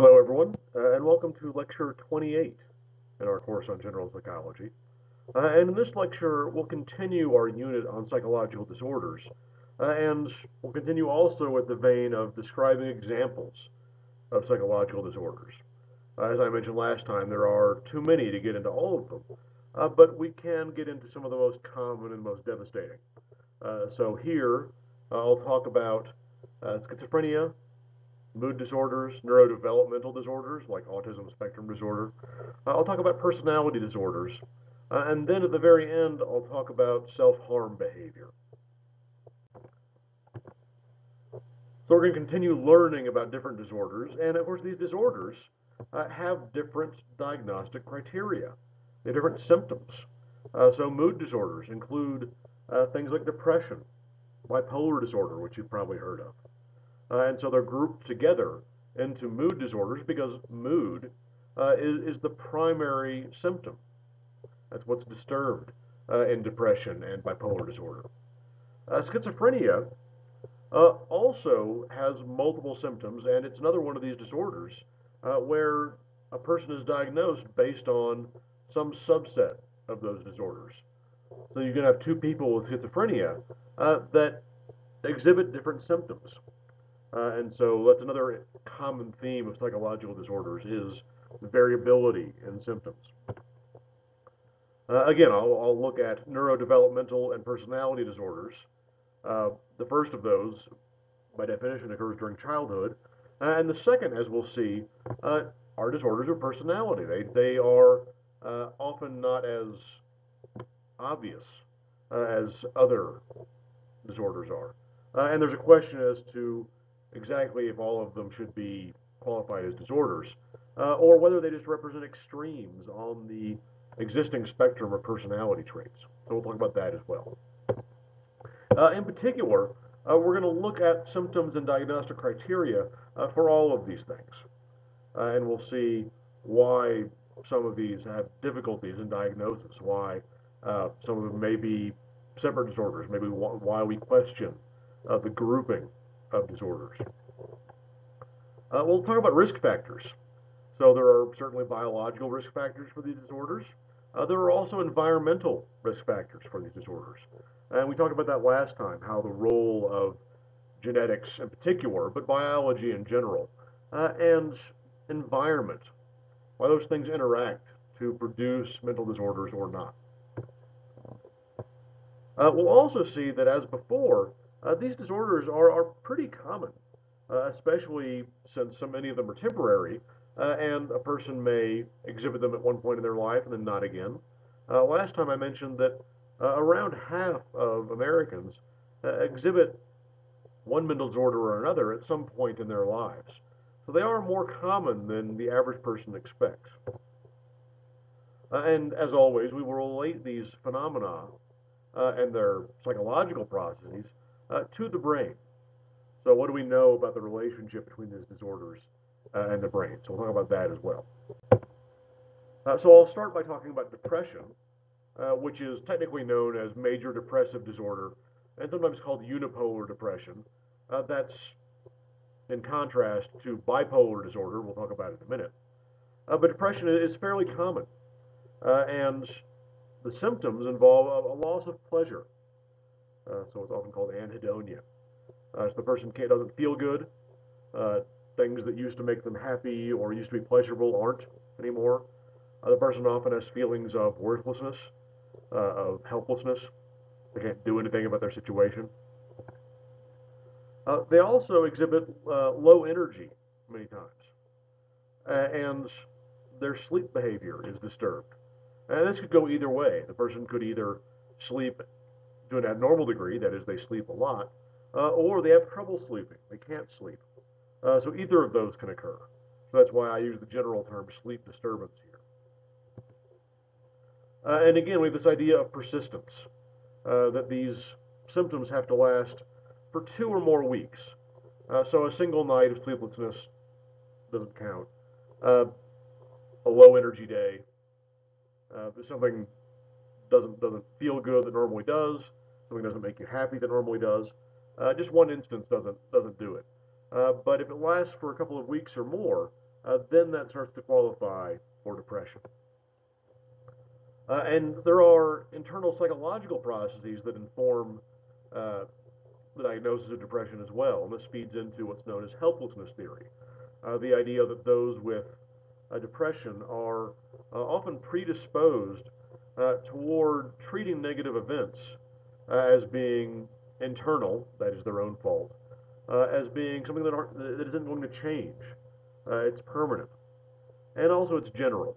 Hello, everyone, uh, and welcome to Lecture 28 in our course on general psychology. Uh, and in this lecture, we'll continue our unit on psychological disorders, uh, and we'll continue also with the vein of describing examples of psychological disorders. Uh, as I mentioned last time, there are too many to get into all of them, uh, but we can get into some of the most common and most devastating. Uh, so here, I'll talk about schizophrenia, mood disorders, neurodevelopmental disorders like autism spectrum disorder. Uh, I'll talk about personality disorders. Uh, and then at the very end, I'll talk about self-harm behavior. So we're going to continue learning about different disorders. And of course, these disorders uh, have different diagnostic criteria. They have different symptoms. Uh, so mood disorders include uh, things like depression, bipolar disorder, which you've probably heard of. Uh, and so they're grouped together into mood disorders because mood uh, is, is, the primary symptom. That's what's disturbed uh, in depression and bipolar disorder. Uh, schizophrenia uh, also has multiple symptoms, and it's another one of these disorders uh, where a person is diagnosed based on some subset of those disorders. So you're going to have two people with schizophrenia that exhibit different symptoms. Uh, and so that's another common theme of psychological disorders is variability in symptoms. Uh, again, I'll, I'll, look at neurodevelopmental and personality disorders. Uh, the first of those, by definition, occurs during childhood. And the second, as we'll see, uh, are disorders of personality. They, they are uh, often not as obvious uh, as other disorders are. and there's a question as to exactly if all of them should be qualified as disorders, uh, or whether they just represent extremes on the existing spectrum of personality traits. So we'll talk about that as well. Uh, in particular, uh, we're going to look at symptoms and diagnostic criteria uh, for all of these things. Uh, and we'll see why some of these have difficulties in diagnosis, why uh, some of them may be separate disorders, maybe why we question the grouping of disorders. Uh, we'll talk about risk factors. So there are certainly biological risk factors for these disorders. Uh, there are also environmental risk factors for these disorders. And we talked about that last time, how the role of genetics in particular, but biology in general, uh, and environment, why those things interact to produce mental disorders or not. Uh, we'll also see that as before, uh, these disorders are, are pretty common, uh, especially since so many of them are temporary, uh, and a person may exhibit them at one point in their life and then not again. Uh, last time I mentioned that uh, around half of Americans uh, exhibit one mental disorder or another at some point in their lives. So they are more common than the average person expects. and as always, we will relate these phenomena and their psychological processes uh, to the brain. So what do we know about the relationship between these disorders uh, and the brain? So we'll talk about that as well. Uh, so I'll start by talking about depression, uh, which is technically known as major depressive disorder and sometimes called unipolar depression. Uh, that's in contrast to bipolar disorder. We'll talk about it in a minute. Uh, but depression is fairly common, and the symptoms involve a, a loss of pleasure uh, so it's often called anhedonia. Uh, the person doesn't feel good. Uh, things that used to make them happy or used to be pleasurable aren't anymore. Uh, the person often has feelings of worthlessness, uh, of helplessness. They can't do anything about their situation. Uh, they also exhibit low energy many times, and their sleep behavior is disturbed. And this could go either way. The person could either sleep to an abnormal degree, that is, they sleep a lot, uh, or they have trouble sleeping. They can't sleep. Uh, so either of those can occur. So that's why I use the general term sleep disturbance here. Uh, and again, we have this idea of persistence, uh, that these symptoms have to last for two or more weeks. Uh, so a single night of sleeplessness doesn't count. Uh, a low energy day, if something doesn't doesn't feel good that normally does, something doesn't make you happy that normally does. Uh, just one instance doesn't doesn't do it. Uh, but if it lasts for a couple of weeks or more, uh, then that starts to qualify for depression. Uh, and there are internal psychological processes that inform uh, the diagnosis of depression as well. And this feeds into what's known as helplessness theory. Uh, the idea that those with depression are often predisposed toward treating negative events as being internal, that is their own fault, as being something that, that isn't going to change. it's permanent. And also it's general.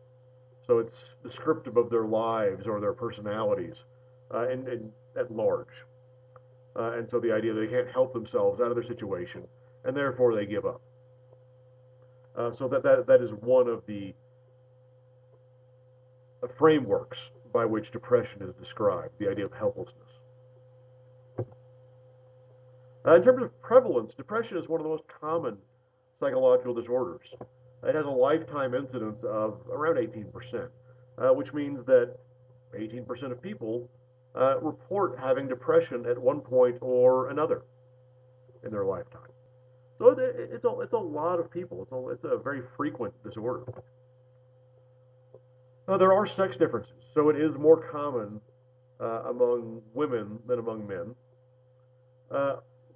So it's descriptive of their lives or their personalities uh, and, and, at large. Uh, and so the idea that they can't help themselves out of their situation, and therefore they give up. Uh, so that, that, that is one of the uh, frameworks by which depression is described, the idea of helplessness. Uh, in terms of prevalence, depression is one of the most common psychological disorders. It has a lifetime incidence of around 18%, uh, which means that 18% of people uh, report having depression at one point or another in their lifetime. So it, it's, a, it's a lot of people. It's a, it's a very frequent disorder. There are sex differences, so it is more common uh, among women than among men.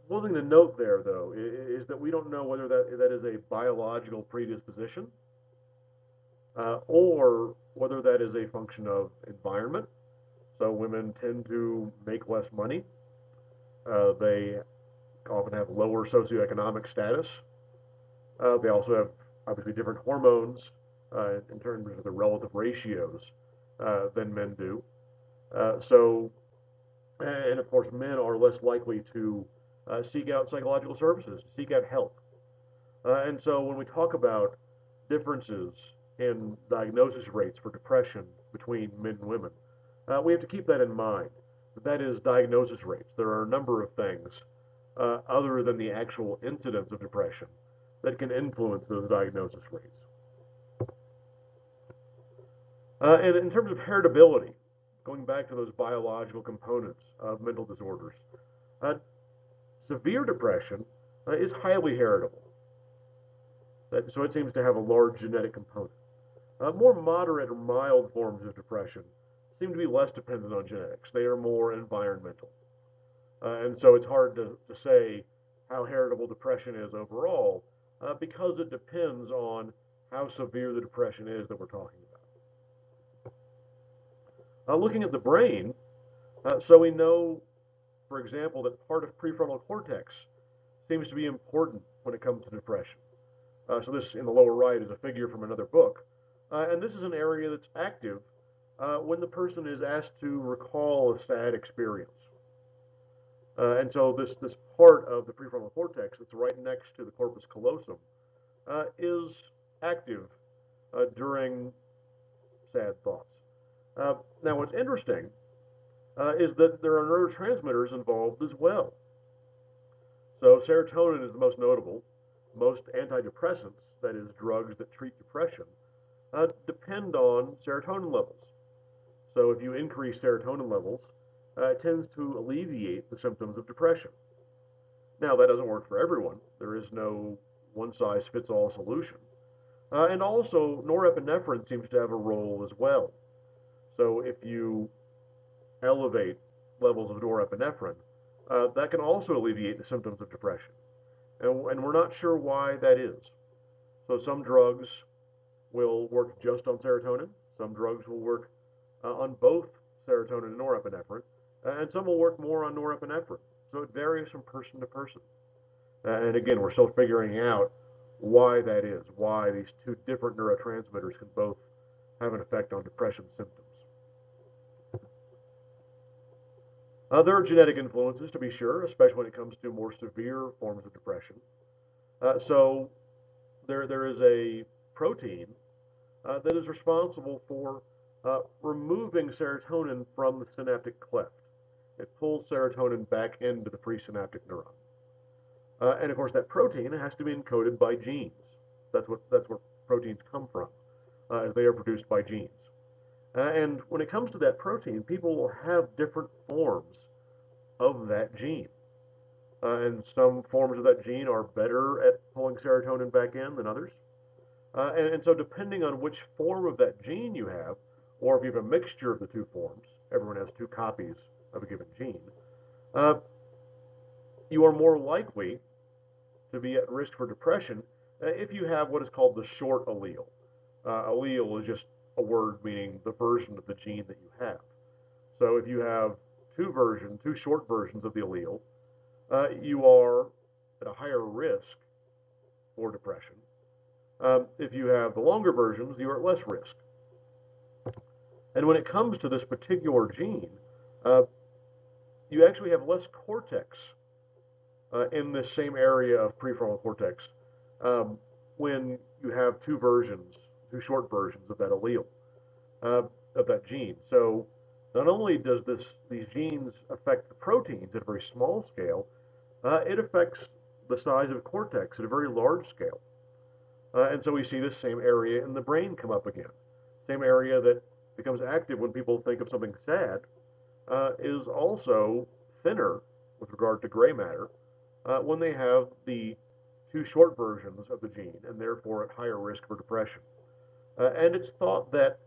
One thing to note there, though, is, is, that we don't know whether that, that is a biological predisposition uh, or whether that is a function of environment. So women tend to make less money. Uh, they often have lower socioeconomic status. Uh, they also have obviously different hormones uh, in terms of the relative ratios uh, than men do. Uh, so, and of course, men are less likely to uh, seek out psychological services, seek out help. Uh, and so when we talk about differences in diagnosis rates for depression between men and women, uh, we have to keep that in mind. That is diagnosis rates. There are a number of things uh, other than the actual incidence of depression that can influence those diagnosis rates. Uh, and in terms of heritability, going back to those biological components of mental disorders, uh, Severe depression uh, is highly heritable. That, so it seems to have a large genetic component. Uh, more moderate or mild forms of depression seem to be less dependent on genetics. They are more environmental. Uh, and so it's hard to, to say how heritable depression is overall uh, because it depends on how severe the depression is that we're talking about. Uh, looking at the brain, uh, so we know for example, that part of prefrontal cortex seems to be important when it comes to depression. Uh, so this in the lower right is a figure from another book. Uh, and this is an area that's active uh, when the person is asked to recall a sad experience. Uh, and so this, this part of the prefrontal cortex that's right next to the corpus callosum uh, is active uh, during sad thoughts. now what's interesting uh, is that there are neurotransmitters involved as well. So serotonin is the most notable. Most antidepressants, that is, drugs that treat depression, uh, depend on serotonin levels. So if you increase serotonin levels, uh, it tends to alleviate the symptoms of depression. Now, that doesn't work for everyone. There is no one-size-fits-all solution. Uh, and also, norepinephrine seems to have a role as well. So if you elevate levels of norepinephrine, uh, that can also alleviate the symptoms of depression. And, and, we're not sure why that is. So some drugs will work just on serotonin, some drugs will work uh, on both serotonin and norepinephrine, and some will work more on norepinephrine. So it varies from person to person. and again, we're still figuring out why that is, why these two different neurotransmitters can both have an effect on depression symptoms. Are genetic influences, to be sure, especially when it comes to more severe forms of depression. Uh, so there, there is a protein uh, that is responsible for uh, removing serotonin from the synaptic cleft. It pulls serotonin back into the presynaptic neuron. Uh, and of course, that protein has to be encoded by genes. That's what that's where proteins come from, uh, they are produced by genes. Uh, and when it comes to that protein, people will have different forms of that gene. Uh, and some forms of that gene are better at pulling serotonin back in than others. Uh, and, and, so depending on which form of that gene you have, or if you have a mixture of the two forms, everyone has two copies of a given gene, uh, you are more likely to be at risk for depression uh, if you have what is called the short allele. Uh, allele is just a word meaning the version of the gene that you have. So if you have two versions, two short versions of the allele, uh, you are at a higher risk for depression. Um, if you have the longer versions, you are at less risk. And when it comes to this particular gene, uh, you actually have less cortex uh, in this same area of prefrontal cortex um, when you have two versions, two short versions of that allele, uh, of that gene. So not only does this these genes affect the proteins at a very small scale, uh, it affects the size of cortex at a very large scale. Uh, and so we see this same area in the brain come up again. Same area that becomes active when people think of something sad uh, is also thinner with regard to gray matter uh, when they have the two short versions of the gene and therefore at higher risk for depression. Uh, and it's thought that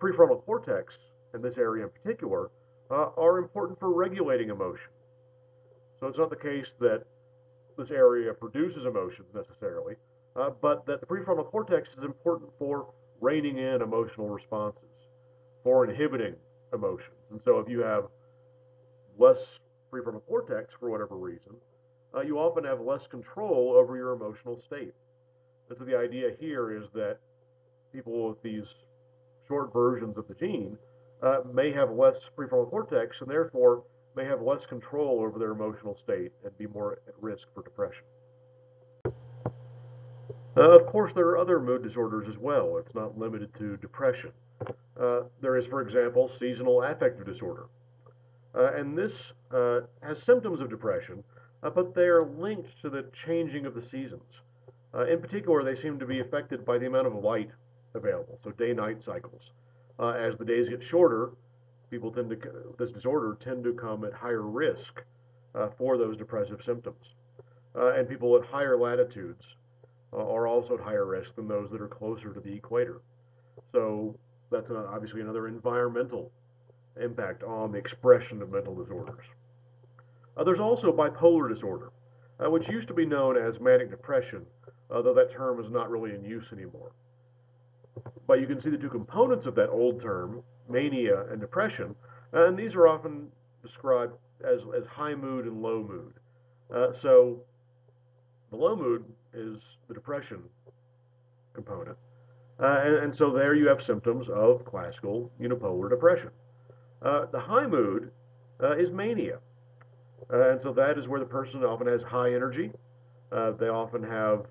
prefrontal cortex, in this area in particular, uh, are important for regulating emotion. So it's not the case that this area produces emotions necessarily, uh, but that the prefrontal cortex is important for reining in emotional responses, for inhibiting emotions. And so if you have less prefrontal cortex for whatever reason, uh, you often have less control over your emotional state. And so the idea here is that people with these short versions of the gene uh, may have less prefrontal cortex and therefore may have less control over their emotional state and be more at risk for depression. Uh, of course, there are other mood disorders as well. It's not limited to depression. Uh, there is, for example, seasonal affective disorder. Uh, and this uh, has symptoms of depression, uh, but they are linked to the changing of the seasons. In particular, they seem to be affected by the amount of light available, so day-night cycles. As the days get shorter, people tend to, this disorder tend to come at higher risk for those depressive symptoms. and people at higher latitudes uh, are also at higher risk than those that are closer to the equator. So that's obviously another environmental impact on the expression of mental disorders. Uh, there's also bipolar disorder, uh, which used to be known as manic depression, though that term is not really in use anymore. But you can see the two components of that old term, mania and depression, and these are often described as, as high mood and low mood. Uh, so the low mood is the depression component. Uh, and, and, so there you have symptoms of classical unipolar depression. Uh, the high mood uh, is mania. Uh, and so that is where the person often has high energy. Uh, they often have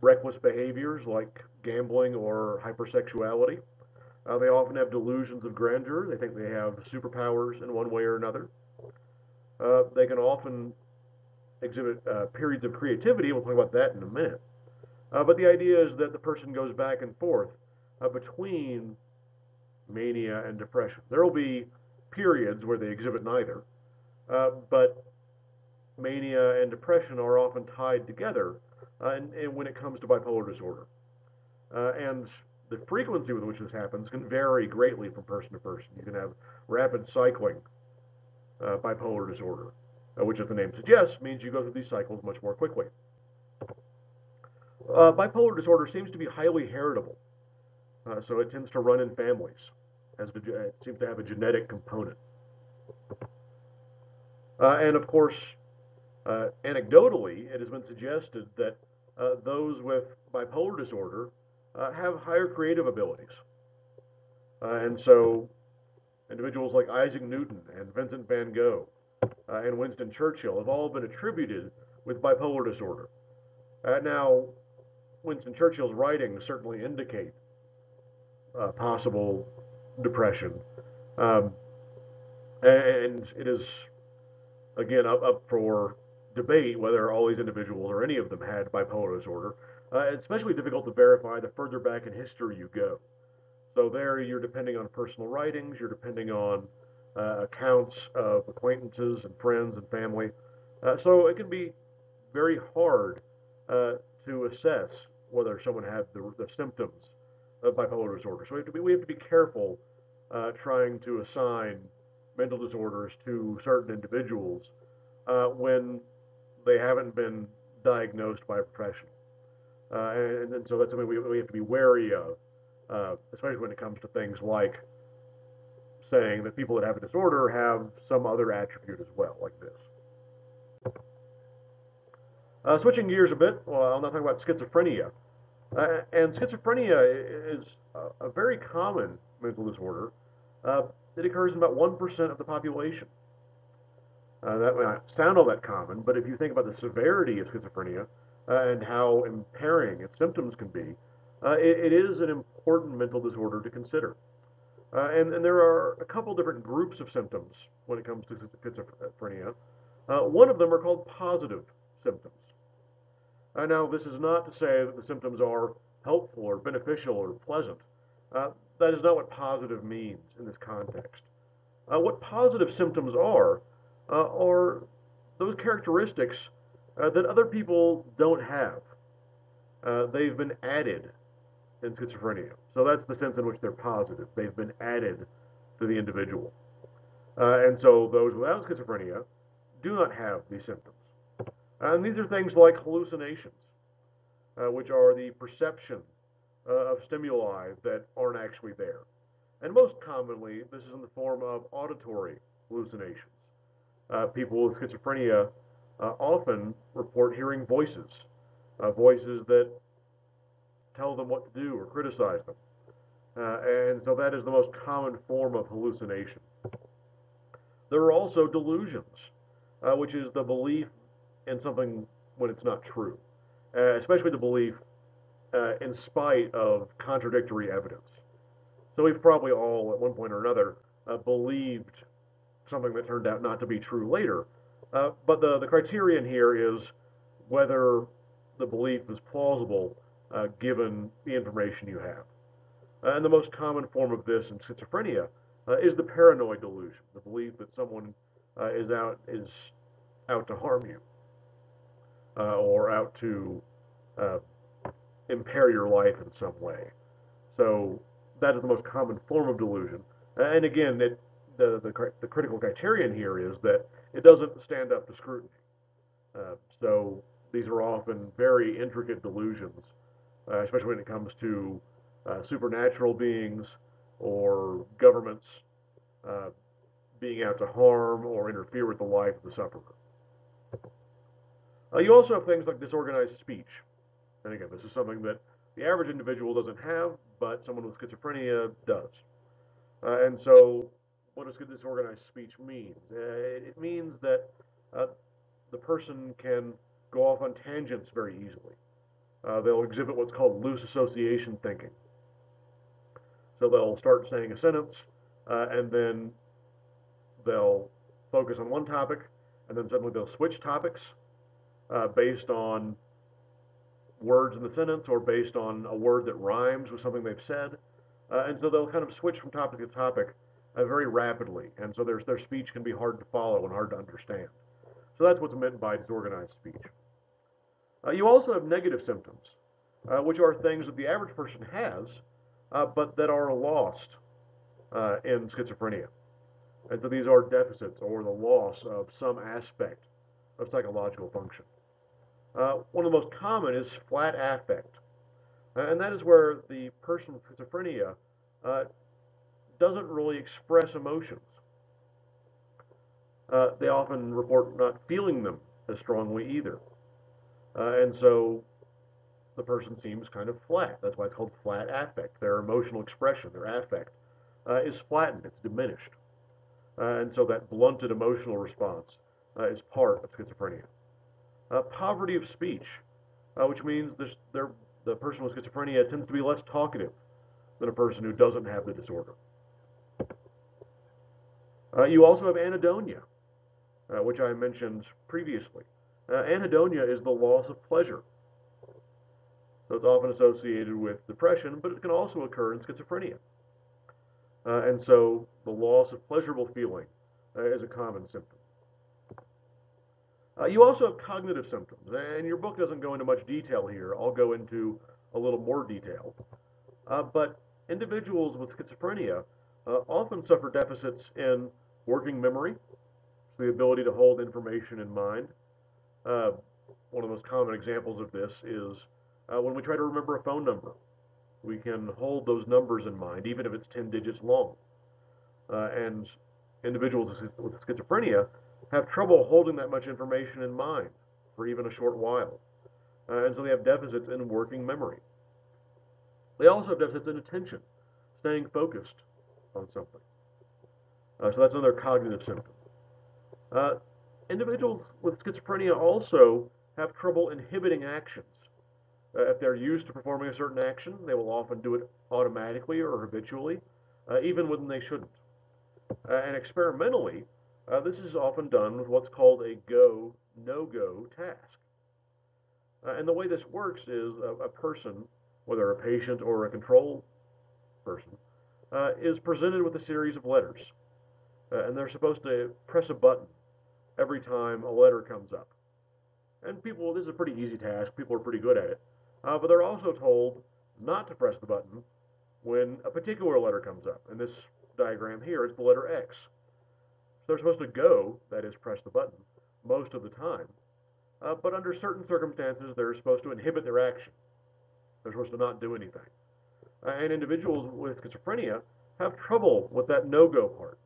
reckless behaviors like gambling or hypersexuality. they often have delusions of grandeur. They think they have superpowers in one way or another. they can often exhibit uh, periods of creativity. We'll talk about that in a minute. Uh, but the idea is that the person goes back and forth uh, between mania and depression. There will be periods where they exhibit neither, uh, but mania and depression are often tied together uh, and, and when it comes to bipolar disorder. Uh, and the frequency with which this happens can vary greatly from person to person. You can have rapid cycling bipolar disorder uh, which, as the name suggests, means you go through these cycles much more quickly. Uh, bipolar disorder seems to be highly heritable, uh, so it tends to run in families. It seems to have a genetic component. Uh, and of course, uh, anecdotally, it has been suggested that uh, those with bipolar disorder have higher creative abilities. and so individuals like Isaac Newton and Vincent van Gogh uh, and Winston Churchill have all been attributed with bipolar disorder. Uh, now, Winston Churchill's writings certainly indicate uh, possible depression. Um, and it is, again, up, up for debate whether all these individuals or any of them had bipolar disorder. Uh, it's especially difficult to verify the further back in history you go. So there you're depending on personal writings, you're depending on uh, accounts of acquaintances and friends and family. Uh, so it can be very hard uh, to assess whether someone had the, the symptoms of bipolar disorder. So we have to be, we have to be careful uh, trying to assign mental disorders to certain individuals uh, when they haven't been diagnosed by a professional. Uh, and, and, so that's something we, we have to be wary of, uh, especially when it comes to things like saying that people that have a disorder have some other attribute as well, like this. Uh, switching gears a bit, well, I'll now talk about schizophrenia. Uh, and schizophrenia is a, a, very common mental disorder. Uh, it occurs in about 1% of the population. Uh, that may not sound all that common, but if you think about the severity of schizophrenia uh, and how impairing its symptoms can be, uh, it, it is an important mental disorder to consider. Uh, and, and, there are a couple different groups of symptoms when it comes to schizophrenia. Uh, one of them are called positive symptoms. Uh, now, this is not to say that the symptoms are helpful or beneficial or pleasant. That is not what positive means in this context. What positive symptoms are, are those characteristics that other people don't have. they've been added in schizophrenia. So that's the sense in which they're positive. They've been added to the individual. Uh, and so those without schizophrenia do not have these symptoms. And these are things like hallucinations, uh, which are the perception uh, of stimuli that aren't actually there. And most commonly, this is in the form of auditory hallucinations. Uh, people with schizophrenia uh, often report hearing voices, uh, voices that tell them what to do or criticize them. Uh, and so that is the most common form of hallucination. There are also delusions, uh, which is the belief in something when it's not true, uh, especially the belief in spite of contradictory evidence. So we've probably all, at one point or another, believed something that turned out not to be true later. Uh, but the, the criterion here is whether the belief is plausible uh, given the information you have. Uh, and the most common form of this in schizophrenia uh, is the paranoid delusion, the belief that someone uh, is out is out to harm you uh, or out to impair your life in some way. So that is the most common form of delusion. And again, it, the, the, the critical criterion here is that it doesn't stand up to scrutiny. so these are often very intricate delusions uh, especially when it comes to uh, supernatural beings or governments uh, being out to harm or interfere with the life of the sufferer. Uh, you also have things like disorganized speech. And again, this is something that the average individual doesn't have, but someone with schizophrenia does. Uh, and so, what does good disorganized speech mean? Uh, it means that the person can go off on tangents very easily. Uh, they'll exhibit what's called loose association thinking. So they'll start saying a sentence, uh, and then they'll focus on one topic, and then suddenly they'll switch topics uh, based on words in the sentence or based on a word that rhymes with something they've said. Uh, and so they'll kind of switch from topic to topic uh, very rapidly, and so their, their speech can be hard to follow and hard to understand. So that's what's meant by disorganized speech. Uh, you also have negative symptoms, uh, which are things that the average person has, uh, but that are lost uh, in schizophrenia. And so these are deficits or the loss of some aspect of psychological function. Uh, one of the most common is flat affect. Uh, and that is where the person with schizophrenia doesn't really express emotions. they often report not feeling them as strongly either. Uh, and so the person seems kind of flat. That's why it's called flat affect. Their emotional expression, their affect, uh, is flattened, it's diminished. Uh, and so that blunted emotional response uh, is part of schizophrenia. Uh, poverty of speech, uh, which means this, the person with schizophrenia tends to be less talkative than a person who doesn't have the disorder. You also have anhedonia, which I mentioned previously. Uh, anhedonia is the loss of pleasure. So it's often associated with depression, but it can also occur in schizophrenia. Uh, and so the loss of pleasurable feeling uh, is a common symptom. Uh, you also have cognitive symptoms, and your book doesn't go into much detail here. I'll go into a little more detail. Uh, but individuals with schizophrenia uh, often suffer deficits in working memory, the ability to hold information in mind. Uh, one of the most common examples of this is uh, when we try to remember a phone number. We can hold those numbers in mind, even if it's 10 digits long. Uh, and individuals with schizophrenia have trouble holding that much information in mind for even a short while. Uh, and so they have deficits in working memory. They also have deficits in attention, staying focused on something. Uh, so that's another cognitive symptom. Uh, individuals with schizophrenia also have trouble inhibiting actions. Uh, if they're used to performing a certain action, they will often do it automatically or habitually, uh, even when they shouldn't. Uh, and experimentally, uh, this is often done with what's called a go, no-go task. And the way this works is a, a, person, whether a patient or a control person, uh, is presented with a series of letters. Uh, and they're supposed to press a button every time a letter comes up. And people, this is a pretty easy task. People are pretty good at it. Uh, but they're also told not to press the button when a particular letter comes up. And this diagram here is the letter X. So they're supposed to go, that is, press the button, most of the time. Uh, but under certain circumstances, they're supposed to inhibit their action. They're supposed to not do anything. Uh, and individuals with schizophrenia have trouble with that no-go part.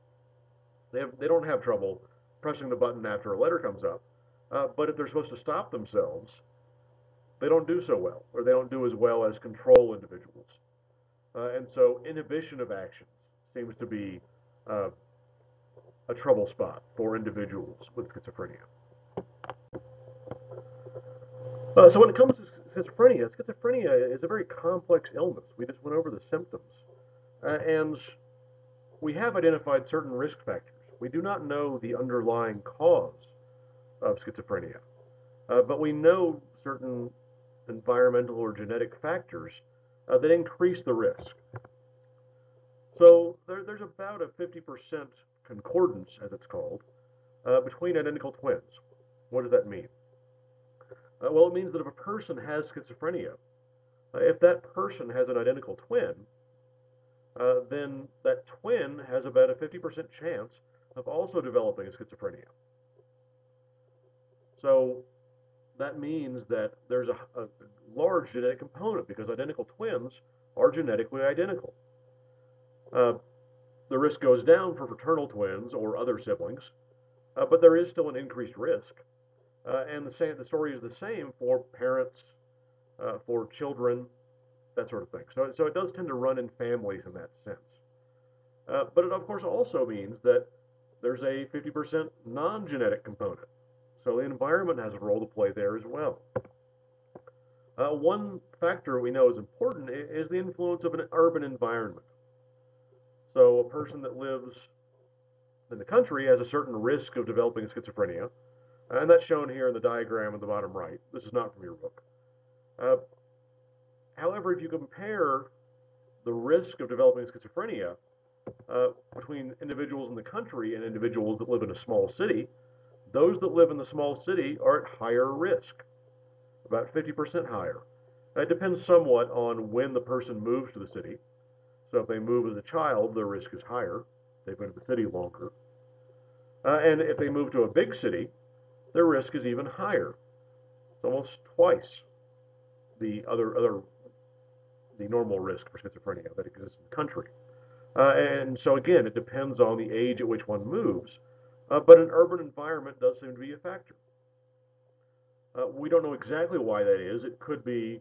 They, have, they don't have trouble pressing the button after a letter comes up. Uh, but if they're supposed to stop themselves, they don't do so well, or they don't do as well as control individuals. Uh, and so inhibition of action seems to be uh, a trouble spot for individuals with schizophrenia. Uh, so when it comes schizophrenia, schizophrenia is a very complex illness. We just went over the symptoms. Uh, and we have identified certain risk factors. We do not know the underlying cause of schizophrenia, uh, but we know certain environmental or genetic factors uh, that increase the risk. So there, there's about a 50% concordance, as it's called, uh, between identical twins. What does that mean? Uh, well, it means that if a person has schizophrenia, uh, if that person has an identical twin, uh, then that twin has about a 50% chance of also developing schizophrenia. So that means that there's a, a large genetic component because identical twins are genetically identical. Uh, the risk goes down for fraternal twins or other siblings, uh, but there is still an increased risk. Uh, and the, same, the story is the same for parents, uh, for children, that sort of thing. So, so it does tend to run in families in that sense. Uh, but it, of course, also means that there's a 50% non genetic component. So the environment has a role to play there as well. Uh, one factor we know is important is the influence of an urban environment. So a person that lives in the country has a certain risk of developing schizophrenia, and that's shown here in the diagram in the bottom right. This is not from your book. Uh, however, if you compare the risk of developing schizophrenia uh, between individuals in the country and individuals that live in a small city, those that live in the small city are at higher risk, about 50% higher. That depends somewhat on when the person moves to the city. So if they move as a child, their risk is higher. They've been in the city longer. Uh, and if they move to a big city, their risk is even higher. It's almost twice the other other the normal risk for schizophrenia that exists in the country. Uh, and so again, it depends on the age at which one moves, uh, but an urban environment does seem to be a factor. Uh, we don't know exactly why that is. It could be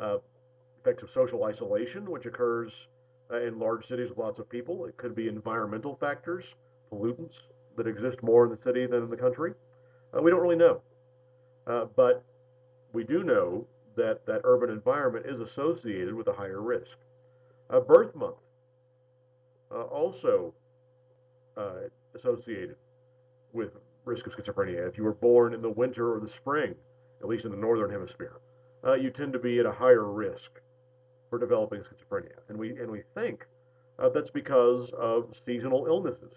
uh, effects of social isolation, which occurs uh, in large cities with lots of people. It could be environmental factors, pollutants that exist more in the city than in the country. Uh, we don't really know. Uh, but we do know that that urban environment is associated with a higher risk. Uh, birth month uh, also uh, associated with risk of schizophrenia. If you were born in the winter or the spring, at least in the northern hemisphere, uh, you tend to be at a higher risk for developing schizophrenia. And we, and we think that's because of seasonal illnesses.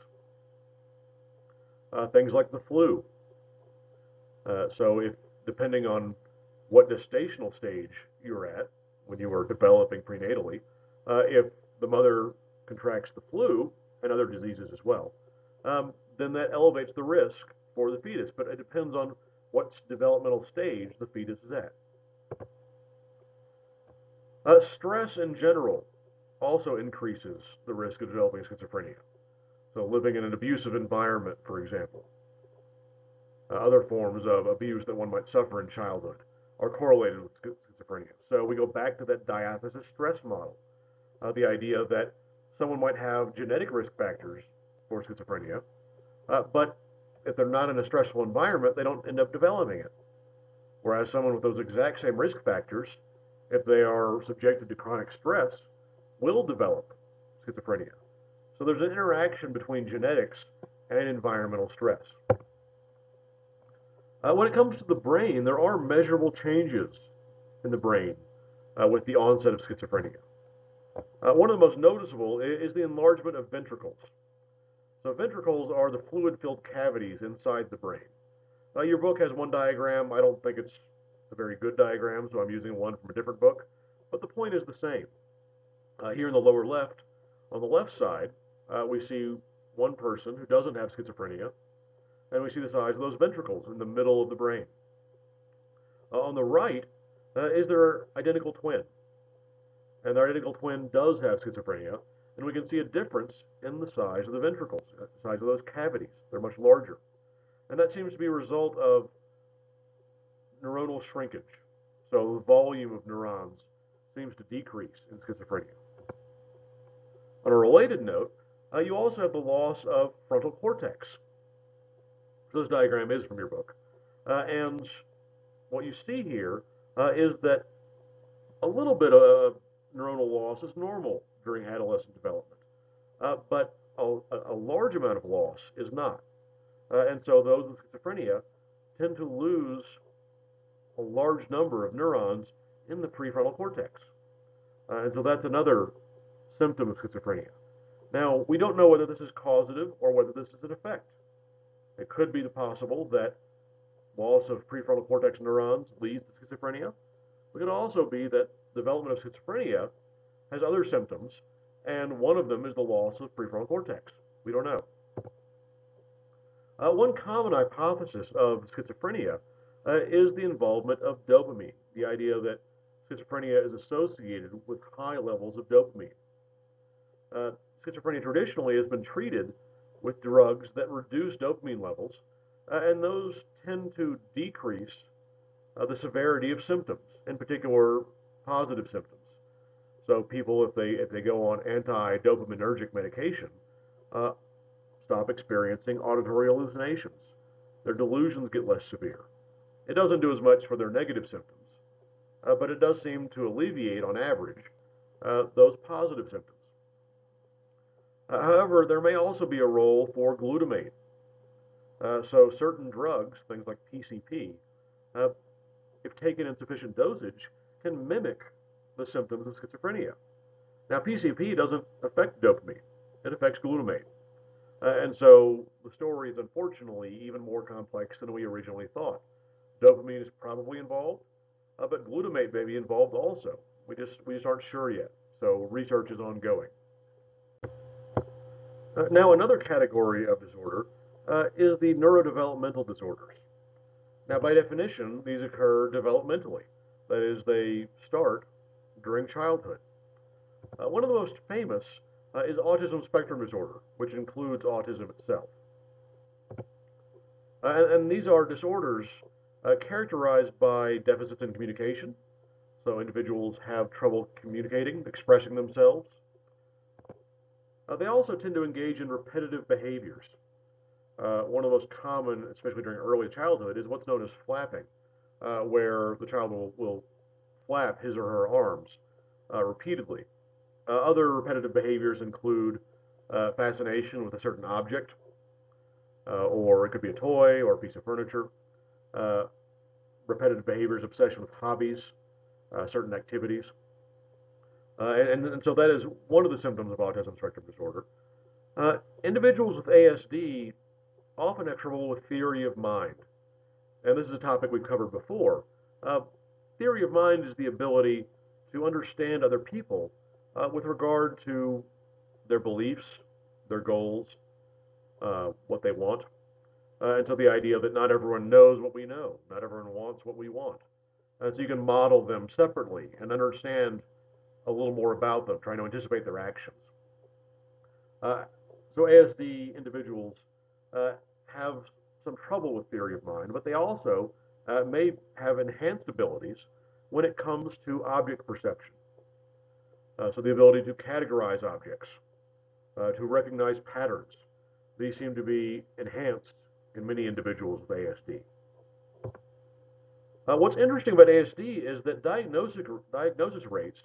Things like the flu. Uh, so if, depending on what gestational stage you're at, when you are developing prenatally. Uh, if the mother contracts the flu and other diseases as well, um, then that elevates the risk for the fetus. But it depends on what developmental stage the fetus is at. Uh, stress in general also increases the risk of developing schizophrenia. So, living in an abusive environment, for example, other forms of abuse that one might suffer in childhood are correlated with schizophrenia. So, we go back to that diathesis stress model, uh, the idea that someone might have genetic risk factors for schizophrenia, uh, but if they're not in a stressful environment, they don't end up developing it. Whereas someone with those exact same risk factors, if they are subjected to chronic stress, will develop schizophrenia. So there's an interaction between genetics and environmental stress. Uh, when it comes to the brain, there are measurable changes in the brain uh, with the onset of schizophrenia. Uh, one of the most noticeable is the enlargement of ventricles. So ventricles are the fluid-filled cavities inside the brain. Uh, your book has one diagram. I don't think it's a very good diagram, so I'm using one from a different book. But the point is the same. Uh, here in the lower left, on the left side, uh, we see one person who doesn't have schizophrenia, and we see the size of those ventricles in the middle of the brain. Uh, on the right uh, is their identical twin, and their identical twin does have schizophrenia, and we can see a difference in the size of the ventricles, uh, the size of those cavities. They're much larger. And that seems to be a result of neuronal shrinkage. So the volume of neurons seems to decrease in schizophrenia. On a related note, uh, you also have the loss of frontal cortex. This diagram is from your book. Uh, and what you see here uh, is that a little bit of neuronal loss is normal during adolescent development, uh, but a, a, large amount of loss is not. Uh, and so those with schizophrenia tend to lose a large number of neurons in the prefrontal cortex. Uh, and so that's another symptom of schizophrenia. Now, we don't know whether this is causative or whether this is an effect. It could be possible that loss of prefrontal cortex neurons leads to schizophrenia. It could also be that development of schizophrenia has other symptoms, and one of them is the loss of prefrontal cortex. We don't know. Uh, one common hypothesis of schizophrenia uh, is the involvement of dopamine, the idea that schizophrenia is associated with high levels of dopamine. Uh, schizophrenia traditionally has been treated with drugs that reduce dopamine levels, uh, and those tend to decrease uh, the severity of symptoms, in particular positive symptoms. So people, if they if they go on anti-dopaminergic medication, uh, stop experiencing auditory hallucinations. Their delusions get less severe. It doesn't do as much for their negative symptoms, uh, but it does seem to alleviate, on average, uh, those positive symptoms. Uh, however, there may also be a role for glutamate. Uh, so certain drugs, things like PCP, uh, if taken in sufficient dosage, can mimic the symptoms of schizophrenia. Now, PCP doesn't affect dopamine, it affects glutamate. Uh, and so the story is unfortunately even more complex than we originally thought. Dopamine is probably involved, uh, but glutamate may be involved also. We just, we just aren't sure yet. So research is ongoing. Uh, now, another category of disorder uh, is the neurodevelopmental disorders. Now, by definition, these occur developmentally. That is, they start during childhood. Uh, one of the most famous uh, is autism spectrum disorder, which includes autism itself. Uh, and, and, these are disorders uh, characterized by deficits in communication. So individuals have trouble communicating, expressing themselves. Uh, they also tend to engage in repetitive behaviors. Uh, one of the most common, especially during early childhood, is what's known as flapping, where the child will, will flap his or her arms uh, repeatedly. Uh, other repetitive behaviors include uh, fascination with a certain object, uh, or it could be a toy or a piece of furniture. Uh, repetitive behaviors, obsession with hobbies, uh, certain activities. And, and, so that is one of the symptoms of autism spectrum disorder. individuals with ASD often have trouble with theory of mind. And this is a topic we've covered before. Uh, theory of mind is the ability to understand other people uh, with regard to their beliefs, their goals, uh, what they want, uh, and so the idea that not everyone knows what we know, not everyone wants what we want. And so you can model them separately and understand a little more about them, trying to anticipate their actions. Uh, so the individuals uh, have some trouble with theory of mind, but they also uh, may have enhanced abilities when it comes to object perception. Uh, so the ability to categorize objects, uh, to recognize patterns. These seem to be enhanced in many individuals with ASD. Uh, what's interesting about ASD is that diagnosis, diagnosis rates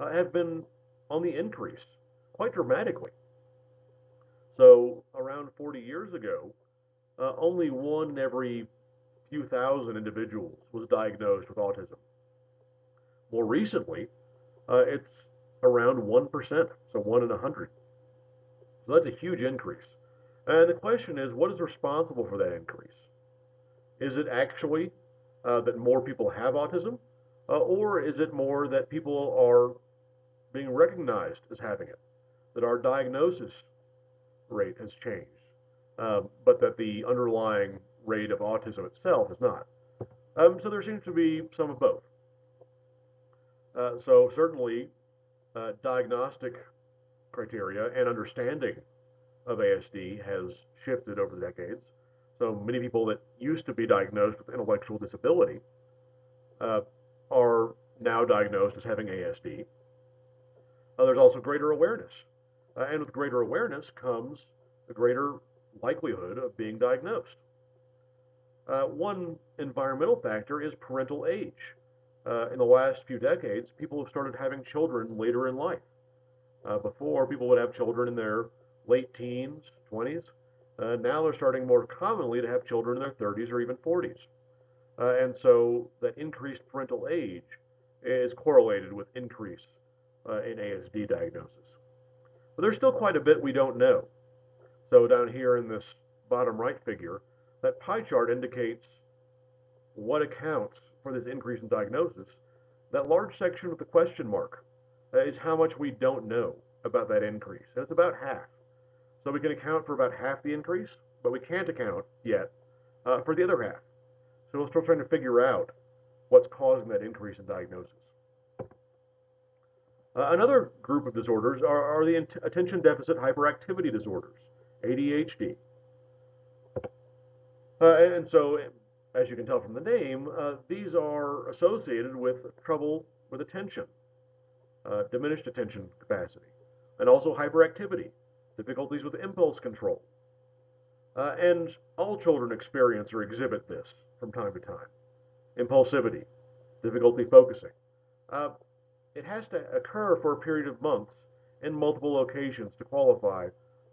uh, have been on the increase quite dramatically. So around 40 years ago, uh, only one in every few thousand individuals was diagnosed with autism. More recently, uh, it's around 1%, so 1 in 100. So that's a huge increase. And the question is, what is responsible for that increase? Is it actually uh, that more people have autism, uh, or is it more that people are being recognized as having it, that our diagnosis rate has changed, uh, but that the underlying rate of autism itself is not? Um, so there seems to be some of both. Uh, so certainly, uh, diagnostic criteria and understanding of ASD has shifted over the decades. So many people that used to be diagnosed with intellectual disability uh, are now diagnosed as having ASD. Uh, there's also greater awareness. Uh, and with greater awareness comes a greater likelihood of being diagnosed. Uh, one environmental factor is parental age. Uh, in the last few decades, people have started having children later in life. Uh, before, people would have children in their late teens, 20s. Uh, now they're starting more commonly to have children in their 30s or even 40s. Uh, and so that increased parental age is correlated with increase uh, in ASD diagnosis. But there's still quite a bit we don't know. So down here in this bottom right figure, that pie chart indicates what accounts for this increase in diagnosis. That large section with the question mark is how much we don't know about that increase. And it's about half. So we can account for about half the increase, but we can't account yet uh, for the other half. So we're still trying to figure out what's causing that increase in diagnosis. Uh, another group of disorders are, are the attention deficit hyperactivity disorders, ADHD. Uh, and so, as you can tell from the name, uh, these are associated with trouble with attention, uh, diminished attention capacity, and also hyperactivity, difficulties with impulse control. Uh, and all children experience or exhibit this from time to time. Impulsivity, difficulty focusing. It has to occur for a period of months in multiple locations to qualify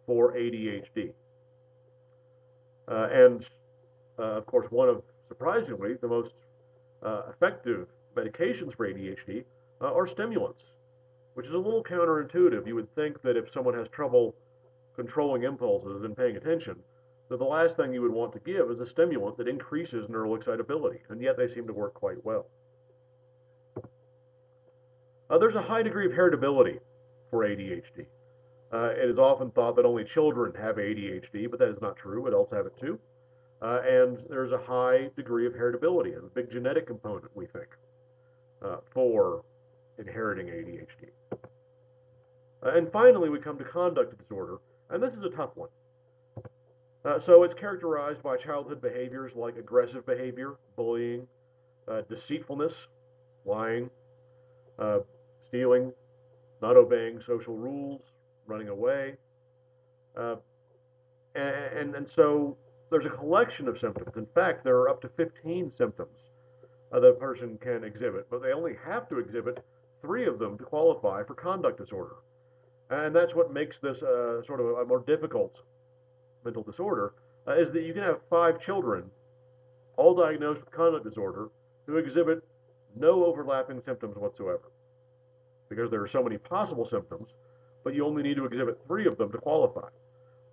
for ADHD. Uh, and uh, of course, one of surprisingly the most uh, effective medications for ADHD uh, are stimulants, which is a little counterintuitive. You would think that if someone has trouble controlling impulses and paying attention, that the last thing you would want to give is a stimulant that increases neural excitability, and yet they seem to work quite well. Uh, there's a high degree of heritability for ADHD. Uh, it is often thought that only children have ADHD, but that is not true. Adults have it too. Uh, and there's a high degree of heritability, a big genetic component, we think, uh, for inheriting ADHD. Uh, and finally, we come to conduct disorder, and this is a tough one. Uh, so it's characterized by childhood behaviors like aggressive behavior, bullying, deceitfulness, lying, uh, stealing, not obeying social rules, running away. Uh, and, and so there's a collection of symptoms. In fact, there are up to 15 symptoms uh, that a person can exhibit, but they only have to exhibit three of them to qualify for conduct disorder. And that's what makes this uh, sort of a more difficult mental disorder, uh, is that you can have five children, all diagnosed with conduct disorder, who exhibit no overlapping symptoms whatsoever. Because there are so many possible symptoms, but you only need to exhibit three of them to qualify.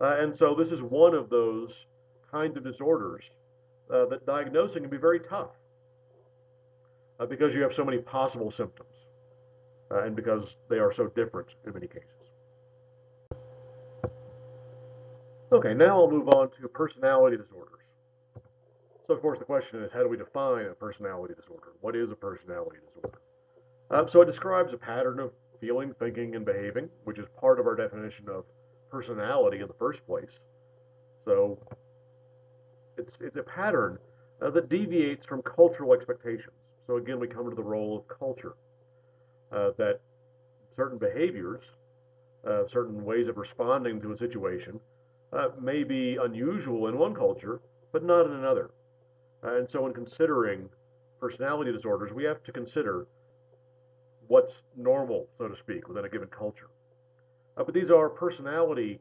Uh, and so this is one of those kinds of disorders uh, that diagnosing can be very tough uh, because you have so many possible symptoms. uh, and because they are so different in many cases. Okay, now I'll move on to personality disorders. So, of course, the question is how do we define a personality disorder? What is a personality disorder? Uh, so, it describes a pattern of feeling, thinking, and behaving, which is part of our definition of personality in the first place. So, it's, it's a pattern uh, that deviates from cultural expectations. So, again, we come to the role of culture, uh, that certain behaviors, uh, certain ways of responding to a situation, uh, may be unusual in one culture, but not in another. And so, in considering personality disorders, we have to consider what's normal, so to speak, within a given culture. Uh, but these are personality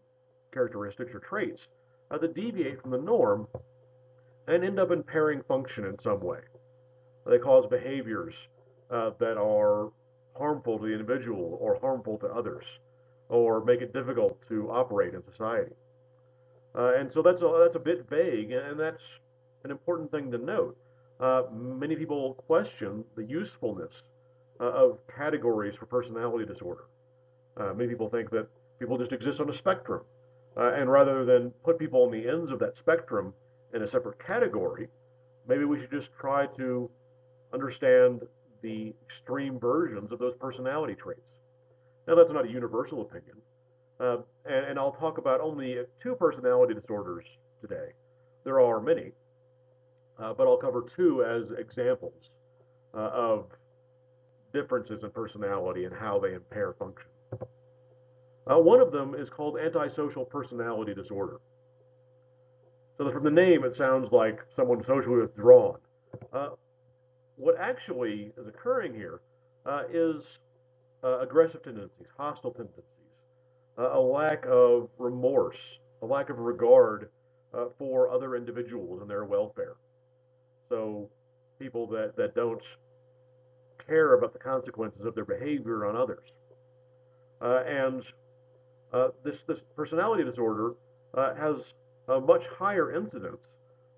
characteristics or traits uh, that deviate from the norm and end up impairing function in some way. They cause behaviors uh, that are harmful to the individual or harmful to others, or make it difficult to operate in society. Uh, and so that's a, that's a bit vague, and that's an important thing to note. Uh, many people question the usefulness uh, of categories for personality disorder. Uh, many people think that people just exist on a spectrum, uh, and rather than put people on the ends of that spectrum in a separate category, maybe we should just try to understand the extreme versions of those personality traits. Now, that's not a universal opinion. Uh, and, and, I'll talk about only two personality disorders today. There are many, uh, but I'll cover two as examples uh, of differences in personality and how they impair function. Uh, one of them is called antisocial personality disorder. So from the name, it sounds like someone socially withdrawn. Uh, what actually is occurring here uh, is aggressive tendencies, hostile tendencies a lack of remorse, a lack of regard uh, for other individuals and their welfare. So people that, that don't care about the consequences of their behavior on others. Uh, and uh, this, this personality disorder uh, has a much higher incidence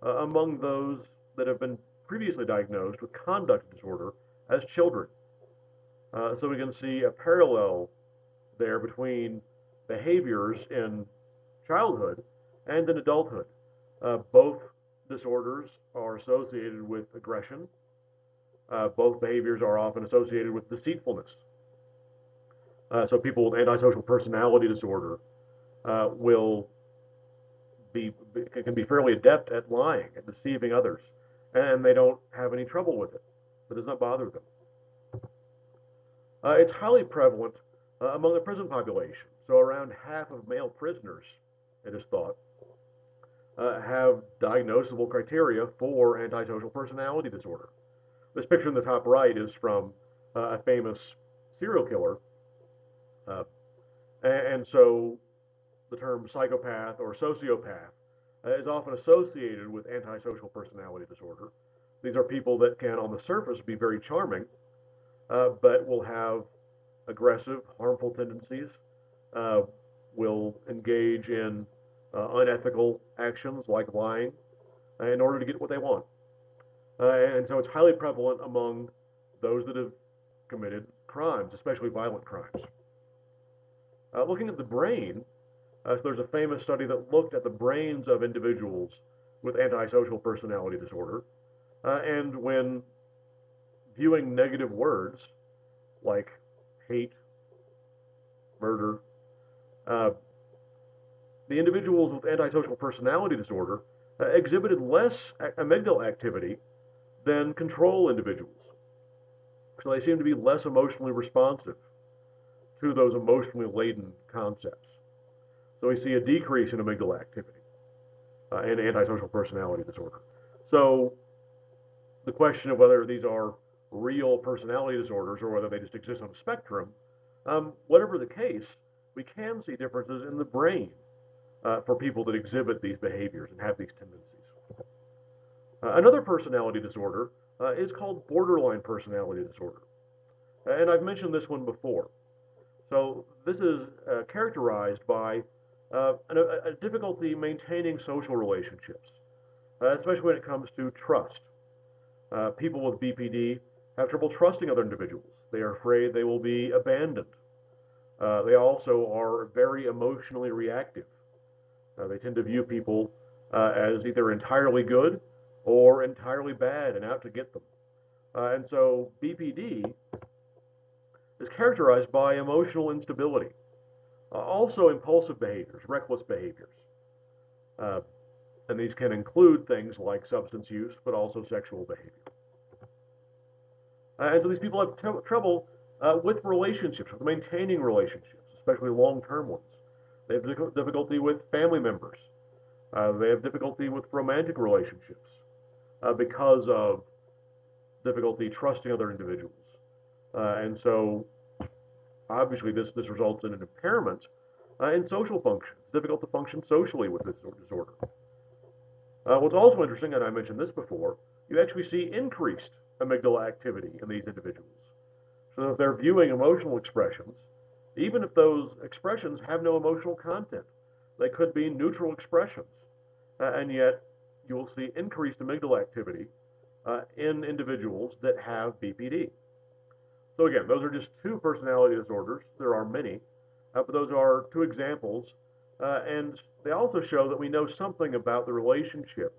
uh, among those that have been previously diagnosed with conduct disorder as children. Uh, so we can see a parallel there between behaviors in childhood and in adulthood. Uh, both disorders are associated with aggression. Uh, both behaviors are often associated with deceitfulness. Uh, so people with antisocial personality disorder uh, will be can be fairly adept at lying and deceiving others, and they don't have any trouble with it. It does not bother them. Uh, it's highly prevalent uh, among the prison population. So around half of male prisoners, it is thought, uh, have diagnosable criteria for antisocial personality disorder. This picture in the top right is from uh, a famous serial killer. Uh, and so the term psychopath or sociopath uh, is often associated with antisocial personality disorder. These are people that can, on the surface, be very charming, uh, but will have aggressive, harmful tendencies, uh, will engage in uh, unethical actions like lying uh, in order to get what they want. Uh, and so it's highly prevalent among those that have committed crimes, especially violent crimes. Uh, looking at the brain, uh, so there's a famous study that looked at the brains of individuals with antisocial personality disorder, and when viewing negative words like hate, murder, uh, the individuals with antisocial personality disorder uh, exhibited less amygdala activity than control individuals. So they seem to be less emotionally responsive to those emotionally laden concepts. So we see a decrease in amygdala activity uh, in antisocial personality disorder. So the question of whether these are real personality disorders or whether they just exist on a spectrum, um, whatever the case, we can see differences in the brain uh, for people that exhibit these behaviors and have these tendencies. Uh, another personality disorder uh, is called borderline personality disorder. And I've mentioned this one before. So this is uh, characterized by uh, a, a, difficulty maintaining social relationships, uh, especially when it comes to trust. people with BPD have trouble trusting other individuals. They are afraid they will be abandoned. Uh, they also are very emotionally reactive. Uh, they tend to view people uh, as either entirely good or entirely bad and out to get them. Uh, and so BPD is characterized by emotional instability, uh, also impulsive behaviors, reckless behaviors. Uh, and these can include things like substance use, but also sexual behavior. Uh, and so these people have trouble uh, with relationships, with maintaining relationships, especially long-term ones. They have difficulty with family members. Uh, they have difficulty with romantic relationships uh, because of difficulty trusting other individuals. Uh, and so, obviously, this, this results in an impairment uh, in social function. It's difficult to function socially with this disorder. what's also interesting, and I mentioned this before, you actually see increased amygdala activity in these individuals. So if they're viewing emotional expressions, even if those expressions have no emotional content, they could be neutral expressions, uh, and yet you will see increased amygdala activity uh, in individuals that have BPD. So again, those are just two personality disorders. There are many, uh, but those are two examples, uh, and they also show that we know something about the relationship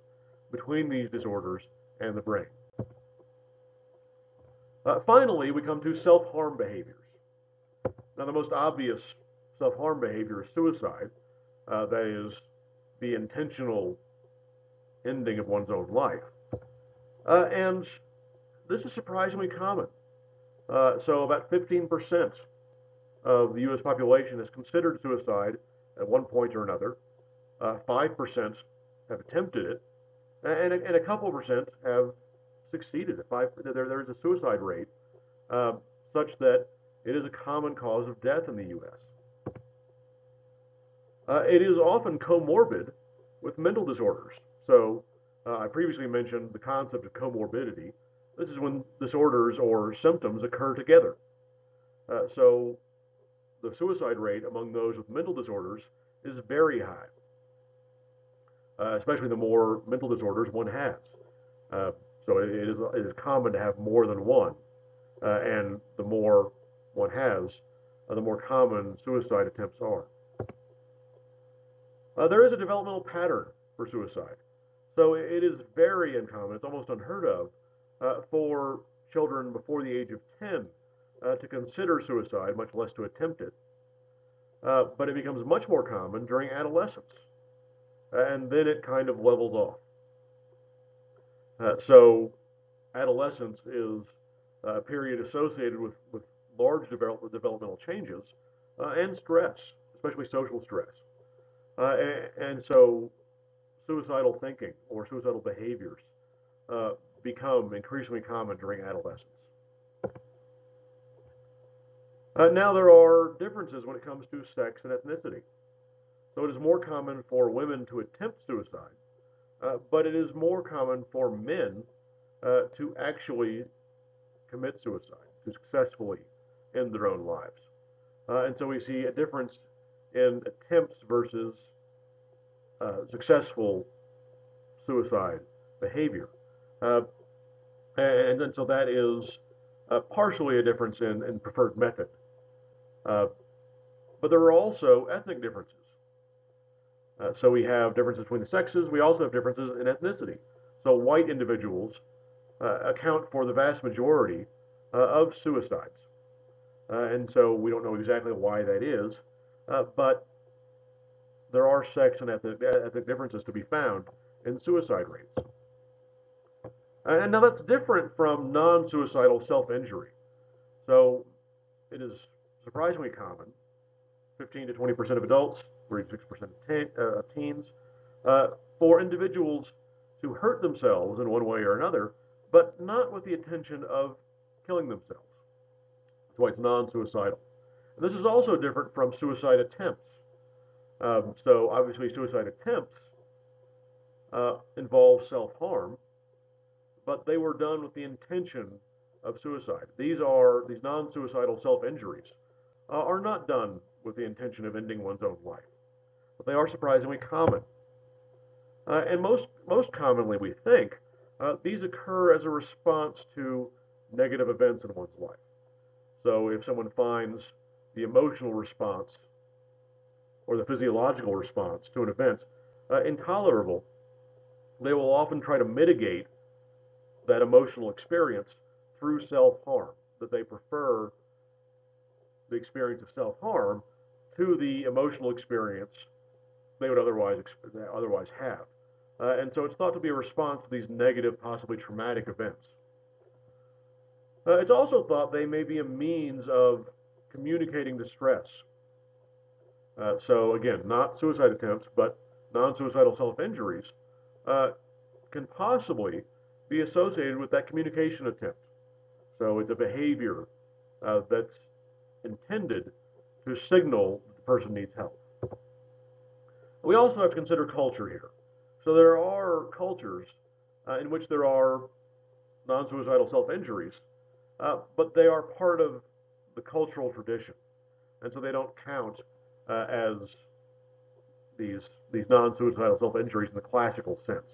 between these disorders and the brain. Uh, finally, we come to self-harm behaviors. Now, the most obvious self-harm behavior is suicide. Uh, that is the intentional ending of one's own life. Uh, and this is surprisingly common. Uh, so about 15% of the U.S. population has considered suicide at one point or another. 5% uh, have attempted it, and a, and a couple percent have succeeded. I, there, there is a suicide rate uh, such that it is a common cause of death in the U.S. Uh, it is often comorbid with mental disorders. So uh, I previously mentioned the concept of comorbidity. This is when disorders or symptoms occur together. Uh, so the suicide rate among those with mental disorders is very high, uh, especially the more mental disorders one has. Uh, so it is, it is common to have more than one. Uh, and the more one has, uh, the more common suicide attempts are. There is a developmental pattern for suicide. So it is very uncommon, it's almost unheard of, uh, for children before the age of 10 uh, to consider suicide, much less to attempt it. Uh, but it becomes much more common during adolescence. And then it kind of levels off. Uh, so adolescence is a period associated with, with large develop, developmental changes uh, and stress, especially social stress. Uh, and, and, so suicidal thinking or suicidal behaviors uh, become increasingly common during adolescence. Uh, now there are differences when it comes to sex and ethnicity. So it is more common for women to attempt suicide uh, but it is more common for men uh, to actually commit suicide, to successfully end their own lives. Uh, and so we see a difference in attempts versus uh, successful suicide behavior. Uh, and, and so that is partially a difference in, in preferred method. but there are also ethnic differences. Uh, so we have differences between the sexes. We also have differences in ethnicity. So white individuals uh, account for the vast majority uh, of suicides. Uh, and so we don't know exactly why that is, uh, but there are sex and ethnic, ethnic differences to be found in suicide rates. And now that's different from non-suicidal self-injury. So it is surprisingly common, 15 to 20% of adults 36% uh, of teens, uh, for individuals to hurt themselves in one way or another, but not with the intention of killing themselves. That's why it's non-suicidal. And this is also different from suicide attempts. Um, so obviously suicide attempts uh, involve self-harm, but they were done with the intention of suicide. These are these non-suicidal self-injuries uh, are not done with the intention of ending one's own life but they are surprisingly common. Uh, and most, most commonly, we think, uh, these occur as a response to negative events in one's life. So if someone finds the emotional response or the physiological response to an event uh, intolerable, they will often try to mitigate that emotional experience through self-harm, that they prefer the experience of self-harm to the emotional experience they would otherwise otherwise have. Uh, and so it's thought to be a response to these negative, possibly traumatic events. Uh, it's also thought they may be a means of communicating distress. Uh, so again, not suicide attempts, but non-suicidal self-injuries uh, can possibly be associated with that communication attempt. So it's a behavior uh, that's intended to signal that the person needs help. We also have to consider culture here. So there are cultures uh, in which there are non-suicidal self-injuries, uh, but they are part of the cultural tradition, and so they don't count uh, as these these non-suicidal self-injuries in the classical sense.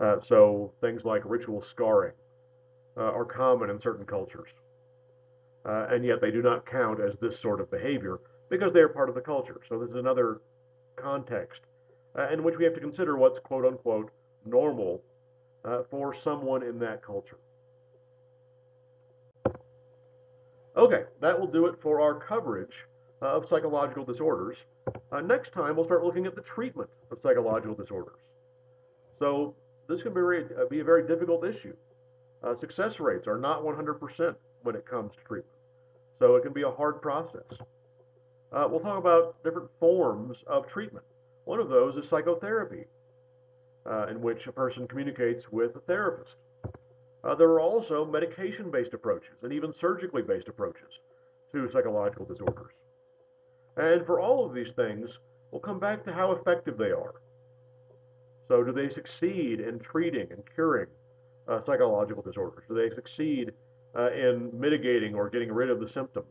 Uh, so things like ritual scarring uh, are common in certain cultures, uh, and yet they do not count as this sort of behavior because they are part of the culture. So this is another context uh, in which we have to consider what's quote unquote normal uh, for someone in that culture. Okay, that will do it for our coverage of psychological disorders. Uh, next time, we'll start looking at the treatment of psychological disorders. So this can be, uh, be a very difficult issue. Uh, success rates are not 100% when it comes to treatment. So it can be a hard process. Uh, we'll talk about different forms of treatment. One of those is psychotherapy, uh, in which a person communicates with a therapist. There are also medication-based approaches and even surgically based approaches to psychological disorders. And for all of these things, we'll come back to how effective they are. So do they succeed in treating and curing uh, psychological disorders? Do they succeed uh, in mitigating or getting rid of the symptoms?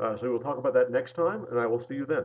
Uh, so we'll talk about that next time, and I will see you then.